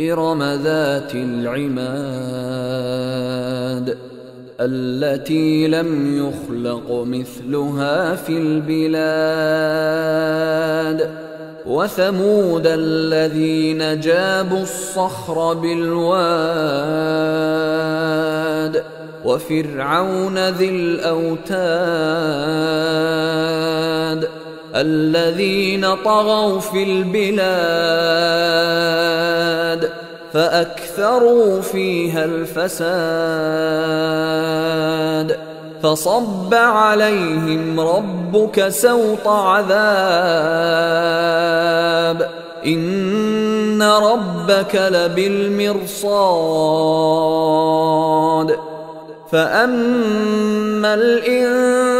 إرم ذات العماد التي لم يخلق مثلها في البلاد وثمود الذين جابوا الصخر بالواد وفرعون ذي الاوتاد الذين طغوا في البلاد فأكثروا فيها الفساد فصب عليهم ربك سوط عذاب إن ربك لبالمرصاد فأما الانسان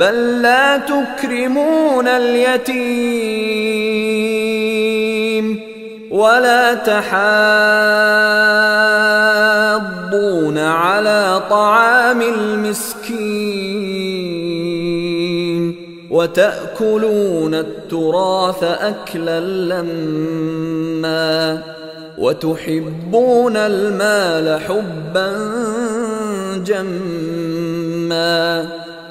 بل لا تكرمون اليتيم ولا تحاضون على طعام المسكين وتأكلون التراث أكلا لما وتحبون المال حبا جما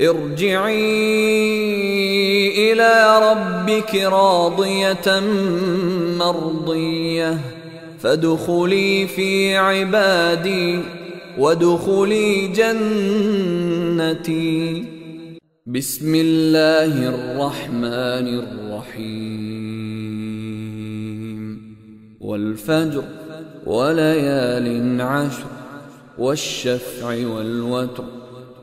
ارجعي إلى ربك راضية مرضية. فادخلي في عبادي وادخلي جنتي. بسم الله الرحمن الرحيم. والفجر وليال عشر والشفع والوتر.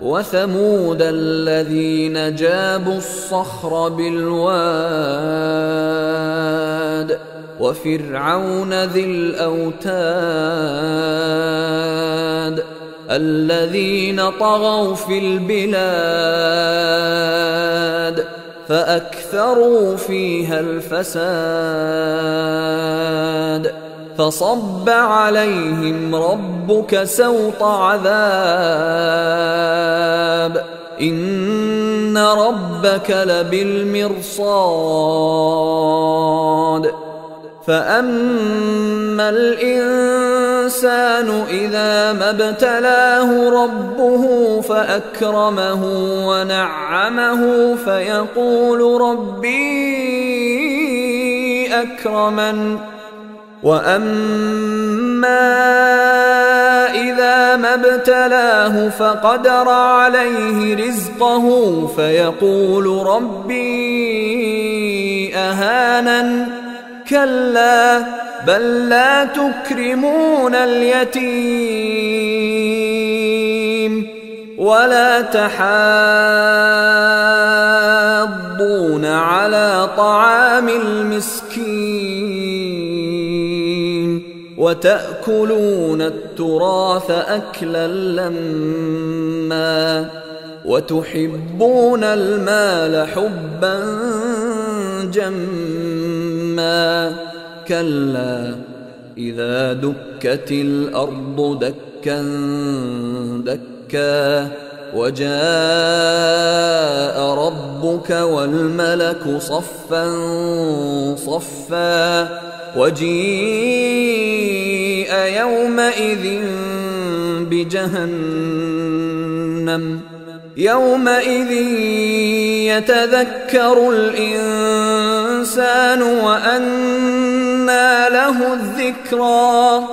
وثمود الذين جابوا الصخر بالواد وفرعون ذي الأوتاد الذين طغوا في البلاد فأكثروا فيها الفساد فصب عليهم ربك سوط عذاب. إن ربك لبالمرصاد. فأما الإنسان إذا ما ابتلاه ربه فأكرمه ونعمه فيقول ربي أكرمن. وأما إذا ما ابتلاه فقدر عليه رزقه فيقول ربي أهانن كلا بل لا تكرمون اليتيم ولا تحاضون على طعام المسكين وتأكلون التراث أكلا لما وتحبون المال حبا جما كلا إذا دكت الأرض دكا دكا وجاء ربك والملك صفا صفا وجيء يومئذ بجهنم. يومئذ يتذكر الإنسان وأنى له الذكرى.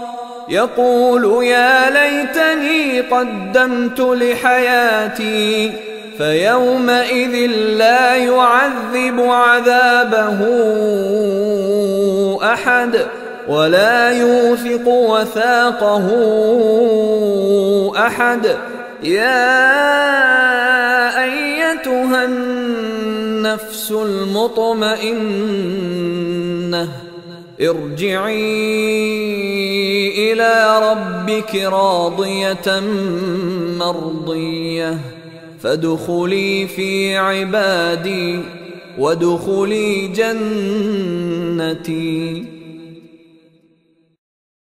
يقول يا ليتني قدمت لحياتي فيومئذ لا يعذب عذابه أحد ولا يوثق وثاقه أحد. يا أيتها النفس المطمئنة ارجعي إلى ربك راضية مرضية. فادخلي في عبادي وادخلي جنتي.